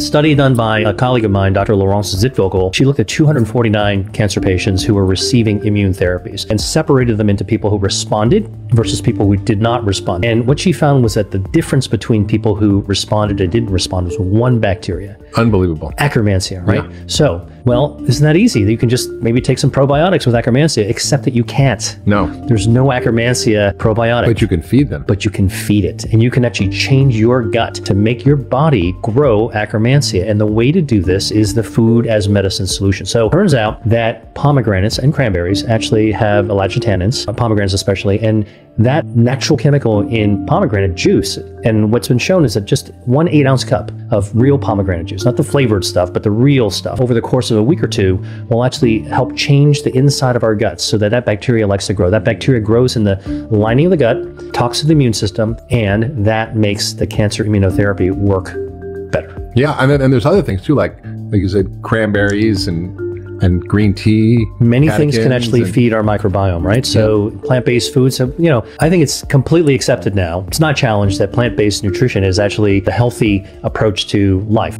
A study done by a colleague of mine, Dr. Laurence Zitvogel, she looked at 249 cancer patients who were receiving immune therapies and separated them into people who responded versus people who did not respond. And what she found was that the difference between people who responded and didn't respond was one bacteria. Unbelievable. Akkermansia, right? Yeah. So, well, isn't that easy? You can just maybe take some probiotics with Akkermansia, except that you can't. No. There's no Akkermansia probiotic. But you can feed them. But you can feed it. And you can actually change your gut to make your body grow Akkermansia. And the way to do this is the food as medicine solution. So it turns out that pomegranates and cranberries actually have ellagitannins, uh, pomegranates especially, and that natural chemical in pomegranate juice. And what's been shown is that just one eight ounce cup of real pomegranate juice, not the flavored stuff, but the real stuff, over the course of a week or two, will actually help change the inside of our guts so that that bacteria likes to grow. That bacteria grows in the lining of the gut, talks to the immune system, and that makes the cancer immunotherapy work better. Yeah, and then, and there's other things too, like like you said, cranberries and and green tea. Many things can actually and, feed our microbiome, right? So yeah. plant-based foods have, you know, I think it's completely accepted now. It's not challenged that plant-based nutrition is actually the healthy approach to life.